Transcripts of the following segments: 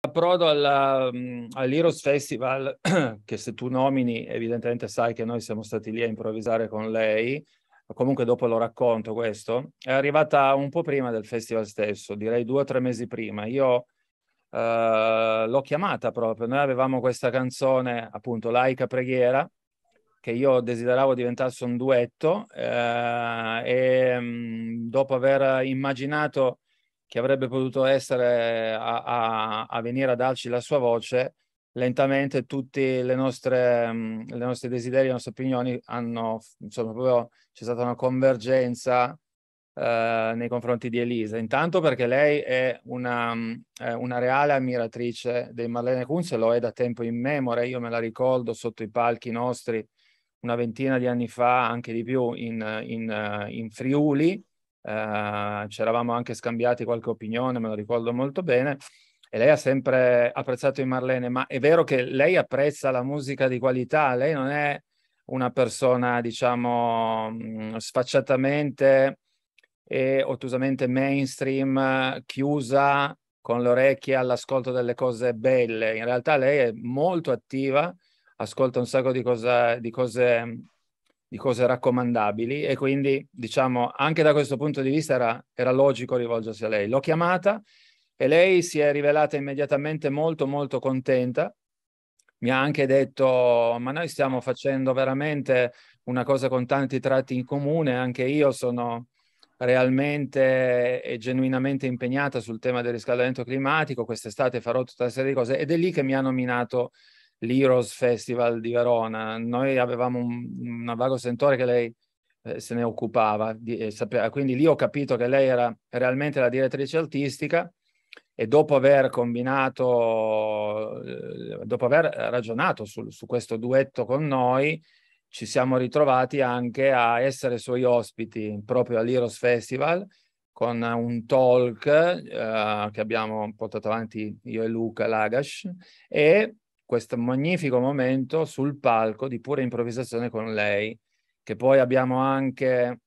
Approdo alla, mm, all'Heroes Festival, che se tu nomini, evidentemente sai che noi siamo stati lì a improvvisare con lei, comunque dopo lo racconto questo, è arrivata un po' prima del festival stesso, direi due o tre mesi prima. Io eh, l'ho chiamata proprio, noi avevamo questa canzone, appunto, Laica Preghiera, che io desideravo diventasse un duetto eh, e mh, mm, dopo aver immaginato che avrebbe potuto essere a, a, a, venire a darci la sua voce, lentamente tutti le nostre, mm, le nostre desideri, le nostre opinioni hanno, insomma, proprio c'è stata una convergenza eh, nei confronti di Elisa. Intanto perché lei è una, mm, è una reale ammiratrice dei Marlene Kunz, lo è da tempo in memoria, io me la ricordo sotto i palchi nostri una ventina di anni fa, anche di più, in, in, in Friuli, eh, ci eravamo anche scambiati qualche opinione, me lo ricordo molto bene, e lei ha sempre apprezzato i Marlene, ma è vero che lei apprezza la musica di qualità, lei non è una persona, diciamo, mm, sfacciatamente e ottusamente mainstream, chiusa con le orecchie all'ascolto delle cose belle. In realtà lei è molto attiva, ascolta un sacco di, cosa, di cose di cose raccomandabili e quindi diciamo anche da questo punto di vista era, era logico rivolgersi a lei. L'ho chiamata e lei si è rivelata immediatamente molto molto contenta. Mi ha anche detto ma noi stiamo facendo veramente una cosa con tanti tratti in comune, anche io sono realmente e genuinamente impegnata sul tema del riscaldamento climatico, quest'estate farò tutta una serie di cose ed è lì che mi ha nominato l'Heroes Festival di Verona. Noi avevamo un, un vago sentore che lei eh, se ne occupava, di, eh, sapeva, quindi lì ho capito che lei era realmente la direttrice artistica e dopo aver combinato, eh, dopo aver ragionato su, su questo duetto con noi, ci siamo ritrovati anche a essere suoi ospiti proprio all'Heroes Festival con un talk eh, che abbiamo portato avanti io e Luca Lagash e questo magnifico momento sul palco di pura improvvisazione con lei, che poi abbiamo anche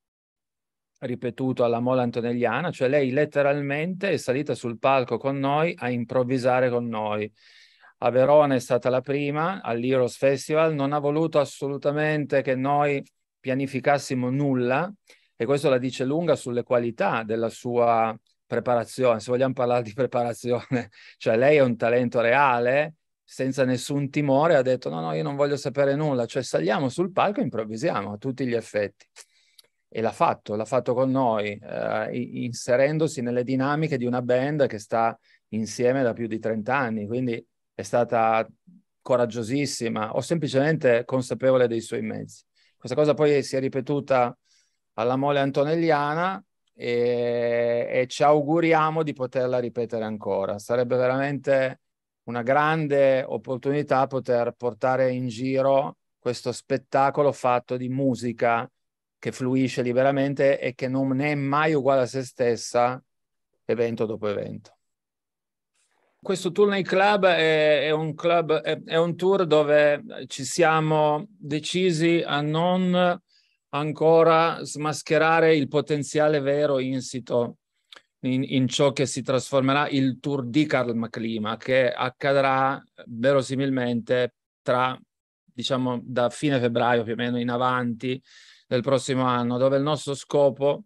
ripetuto alla Mola Antonelliana, cioè lei letteralmente è salita sul palco con noi a improvvisare con noi. A Verona è stata la prima, all'Heroes Festival, non ha voluto assolutamente che noi pianificassimo nulla e questo la dice lunga sulle qualità della sua preparazione. Se vogliamo parlare di preparazione, cioè lei è un talento reale, senza nessun timore ha detto no, no, io non voglio sapere nulla, cioè saliamo sul palco e improvvisiamo a tutti gli effetti. E l'ha fatto, l'ha fatto con noi, eh, inserendosi nelle dinamiche di una band che sta insieme da più di 30 anni, quindi è stata coraggiosissima o semplicemente consapevole dei suoi mezzi. Questa cosa poi si è ripetuta alla mole antonelliana e, e ci auguriamo di poterla ripetere ancora. Sarebbe veramente una grande opportunità poter portare in giro questo spettacolo fatto di musica che fluisce liberamente e che non è mai uguale a se stessa evento dopo evento. Questo tour nei club è, è un club, è, è un tour dove ci siamo decisi a non ancora smascherare il potenziale vero insito in, in, ciò che si trasformerà il tour di Carl Clima, che accadrà verosimilmente tra, diciamo, da fine febbraio più o meno in avanti del prossimo anno, dove il nostro scopo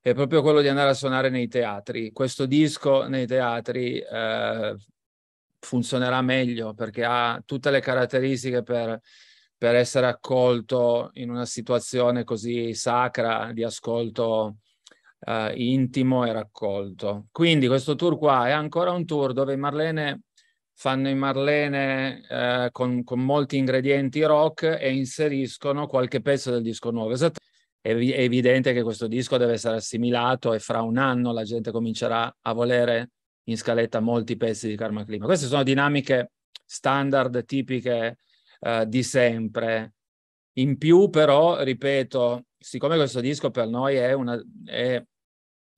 è proprio quello di andare a suonare nei teatri. Questo disco nei teatri eh, funzionerà meglio perché ha tutte le caratteristiche per, per essere accolto in una situazione così sacra di ascolto uh, intimo e raccolto. Quindi questo tour qua è ancora un tour dove Marlene fanno i Marlene uh, con, con, molti ingredienti rock e inseriscono qualche pezzo del disco nuovo. Esatto. È, evidente che questo disco deve essere assimilato e fra un anno la gente comincerà a volere in scaletta molti pezzi di Karma Clima. Queste sono dinamiche standard tipiche uh, di sempre. In più, però, ripeto, siccome questo disco per noi è, una, è,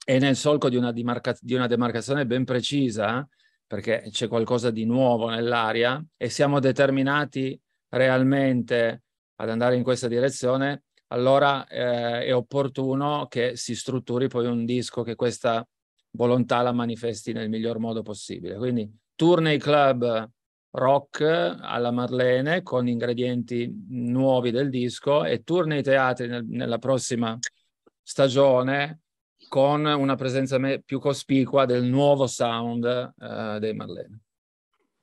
è nel solco di una, dimarca, di una demarcazione ben precisa, perché c'è qualcosa di nuovo nell'aria e siamo determinati realmente ad andare in questa direzione, allora eh, è opportuno che si strutturi poi un disco che questa volontà la manifesti nel miglior modo possibile. Quindi tour nei club rock alla Marlene con ingredienti nuovi del disco e tour nei teatri nel, nella prossima stagione con una presenza più cospicua del nuovo sound uh, dei Marlene.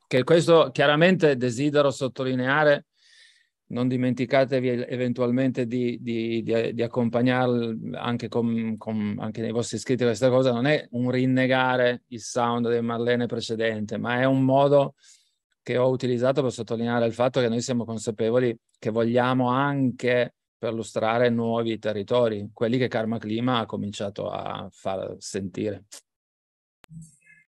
Che questo chiaramente desidero sottolineare, non dimenticatevi eventualmente di, di, di, di accompagnarli anche, con, con, anche nei vostri scritti questa cosa, non è un rinnegare il sound dei Marlene precedente, ma è un modo che ho utilizzato per sottolineare il fatto che noi siamo consapevoli che vogliamo anche perlustrare nuovi territori, quelli che Karma Clima ha cominciato a far sentire.